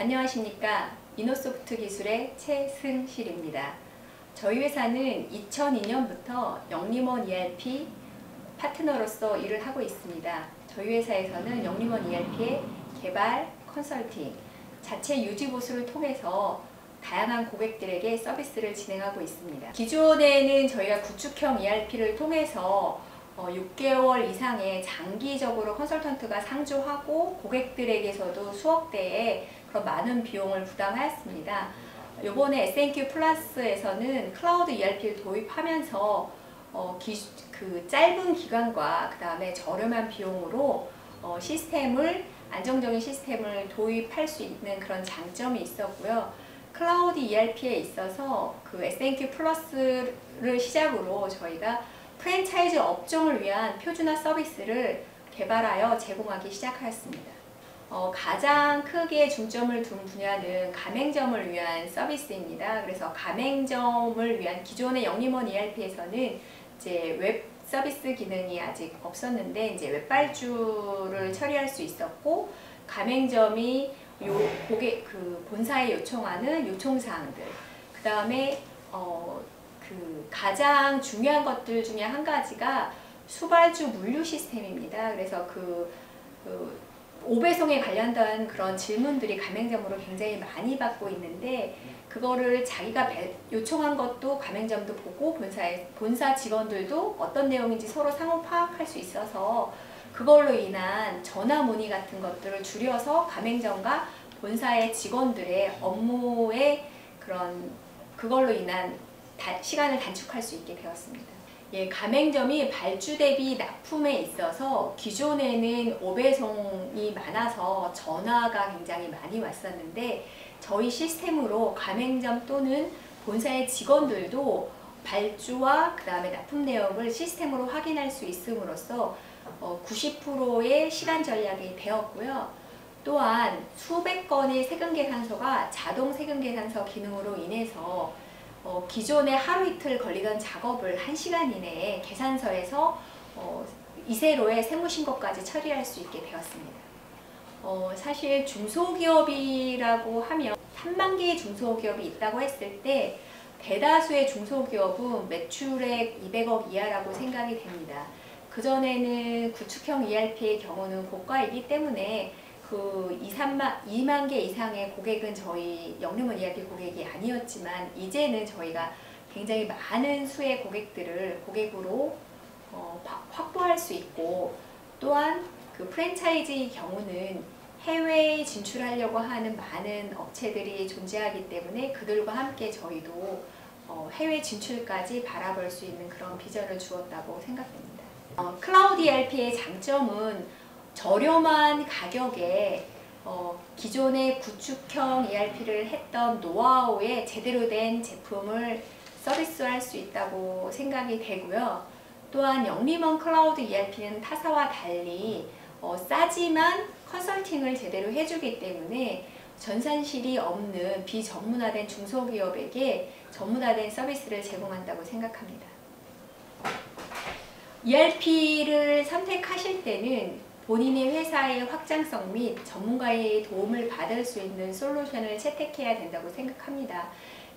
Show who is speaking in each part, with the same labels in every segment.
Speaker 1: 안녕하십니까 이노소프트 기술의 최승실입니다. 저희 회사는 2002년부터 영림원 ERP 파트너로서 일을 하고 있습니다. 저희 회사에서는 영림원 ERP의 개발, 컨설팅, 자체 유지 보수를 통해서 다양한 고객들에게 서비스를 진행하고 있습니다. 기존에는 저희가 구축형 ERP를 통해서 6개월 어, 이상의 장기적으로 컨설턴트가 상주하고 고객들에게서도 수억 대의 그런 많은 비용을 부담하였습니다. 요번에 SNQ 플러스에서는 클라우드 ERP를 도입하면서 어, 기, 그 짧은 기간과 그 다음에 저렴한 비용으로 어, 시스템을 안정적인 시스템을 도입할 수 있는 그런 장점이 있었고요. 클라우드 ERP에 있어서 그 SNQ 플러스를 시작으로 저희가 프랜차이즈 업종을 위한 표준화 서비스를 개발하여 제공하기 시작하였습니다. 어, 가장 크게 중점을 둔 분야는 가맹점을 위한 서비스입니다. 그래서 가맹점을 위한 기존의 영림원 ERP에서는 이제 웹 서비스 기능이 아직 없었는데 이제 웹발주를 처리할 수 있었고 가맹점이 요 고객 그 본사에 요청하는 요청 사항들 그 다음에 어, 그 가장 중요한 것들 중에 한 가지가 수발주 물류 시스템입니다. 그래서 그, 그 오배송에 관련된 그런 질문들이 가맹점으로 굉장히 많이 받고 있는데 그거를 자기가 요청한 것도 가맹점도 보고 본사에 본사 직원들도 어떤 내용인지 서로 상호 파악할 수 있어서 그걸로 인한 전화 문의 같은 것들을 줄여서 가맹점과 본사의 직원들의 업무에 그런 그걸로 인한 다, 시간을 단축할 수 있게 되었습니다. 예, 가맹점이 발주 대비 납품에 있어서 기존에는 오배송이 많아서 전화가 굉장히 많이 왔었는데 저희 시스템으로 가맹점 또는 본사의 직원들도 발주와 그 다음에 납품 내역을 시스템으로 확인할 수 있음으로써 90%의 어, 시간 전략이 되었고요. 또한 수백 건의 세금 계산서가 자동 세금 계산서 기능으로 인해서 어, 기존에 하루 이틀 걸리던 작업을 1시간 이내에 계산서에서 어, 이세로의 세무신고까지 처리할 수 있게 되었습니다. 어, 사실 중소기업이라고 하면 3만 개의 중소기업이 있다고 했을 때 대다수의 중소기업은 매출액 200억 이하라고 생각이 됩니다. 그전에는 구축형 ERP의 경우는 고가이기 때문에 그 2, 3만, 2만 개 이상의 고객은 저희 영림원 ERP 고객이 아니었지만 이제는 저희가 굉장히 많은 수의 고객들을 고객으로 어, 확보할 수 있고 또한 그 프랜차이즈의 경우는 해외에 진출하려고 하는 많은 업체들이 존재하기 때문에 그들과 함께 저희도 어, 해외 진출까지 바라볼 수 있는 그런 비전을 주었다고 생각됩니다. 어, 클라우드 ERP의 장점은 저렴한 가격에 어, 기존의 구축형 ERP를 했던 노하우에 제대로 된 제품을 서비스할 수 있다고 생각이 되고요. 또한 영림원 클라우드 ERP는 타사와 달리 어, 싸지만 컨설팅을 제대로 해주기 때문에 전산실이 없는 비전문화된 중소기업에게 전문화된 서비스를 제공한다고 생각합니다. ERP를 선택하실 때는 본인의 회사의 확장성 및 전문가의 도움을 받을 수 있는 솔루션을 채택해야 된다고 생각합니다.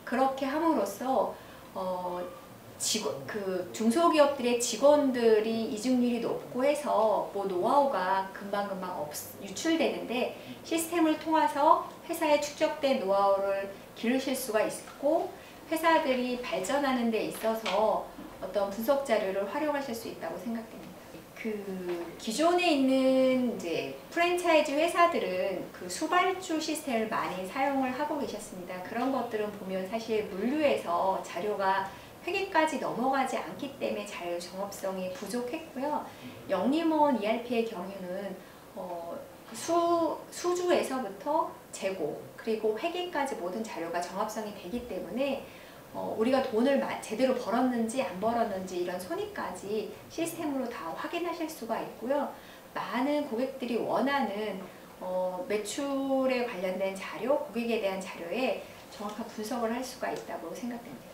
Speaker 1: 그렇게 함으로써 어, 직원, 그 중소기업들의 직원들이 이직률이 높고 해서 뭐 노하우가 금방금방 없, 유출되는데 시스템을 통해서 회사에 축적된 노하우를 기르실 수가 있고 회사들이 발전하는 데 있어서 어떤 분석 자료를 활용하실 수 있다고 생각됩니다. 그 기존에 있는 이제 프랜차이즈 회사들은 그 수발주 시스템을 많이 사용을 하고 계셨습니다. 그런 것들은 보면 사실 물류에서 자료가 회계까지 넘어가지 않기 때문에 자율 정업성이 부족했고요. 영림원 ERP의 경우는 어, 수, 수주에서부터 재고 그리고 회계까지 모든 자료가 정합성이 되기 때문에 어, 우리가 돈을 제대로 벌었는지 안 벌었는지 이런 손익까지 시스템으로 다 확인하실 수가 있고요. 많은 고객들이 원하는 어, 매출에 관련된 자료, 고객에 대한 자료에 정확한 분석을 할 수가 있다고 생각됩니다.